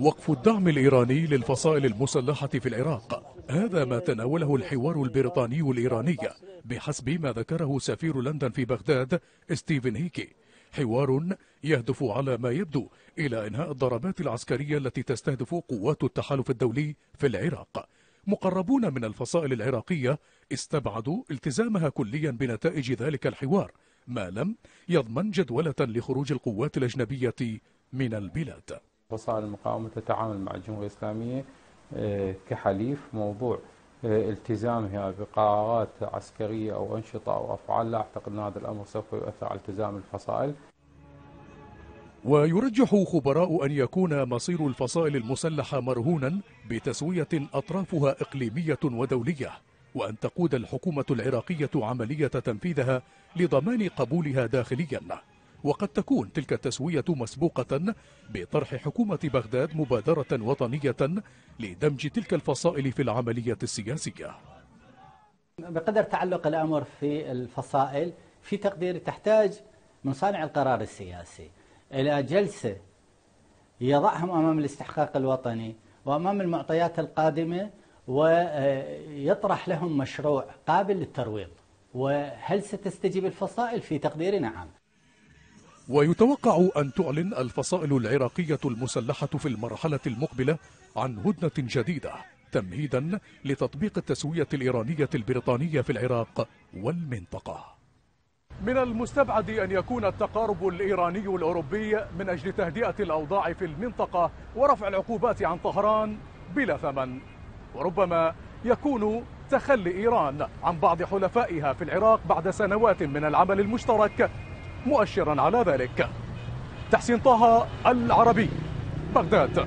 وقف الدعم الإيراني للفصائل المسلحة في العراق. هذا ما تناوله الحوار البريطاني الإيراني بحسب ما ذكره سفير لندن في بغداد ستيفن هيكي. حوار يهدف على ما يبدو إلى إنهاء الضربات العسكرية التي تستهدف قوات التحالف الدولي في العراق. مقربون من الفصائل العراقية استبعدوا التزامها كليا بنتائج ذلك الحوار ما لم يضمن جدولة لخروج القوات الأجنبية من البلاد. فصائل المقاومة تتعامل مع الجمهورية الإسلامية آه، كحليف موضوع آه، التزامها بقرارات عسكرية أو أنشطة أو أفعال لا أعتقد أن هذا الأمر سوف يؤثر على التزام الفصائل. ويرجح خبراء أن يكون مصير الفصائل المسلحة مرهونا بتسوية أطرافها إقليمية ودولية وأن تقود الحكومة العراقية عملية تنفيذها لضمان قبولها داخليا. وقد تكون تلك التسوية مسبوقة بطرح حكومة بغداد مبادرة وطنية لدمج تلك الفصائل في العملية السياسية. بقدر تعلق الأمر في الفصائل في تقديري تحتاج من صانع القرار السياسي. إلى جلسة يضعهم أمام الاستحقاق الوطني وأمام المعطيات القادمة ويطرح لهم مشروع قابل للترويض. وهل ستستجيب الفصائل؟ في تقديري نعم. ويتوقع أن تعلن الفصائل العراقية المسلحة في المرحلة المقبلة عن هدنة جديدة تمهيدا لتطبيق التسوية الإيرانية البريطانية في العراق والمنطقة. من المستبعد أن يكون التقارب الإيراني الأوروبي من أجل تهدئة الأوضاع في المنطقة ورفع العقوبات عن طهران بلا ثمن. وربما يكون تخلي إيران عن بعض حلفائها في العراق بعد سنوات من العمل المشترك مؤشرا على ذلك. تحسين طه العربي بغداد.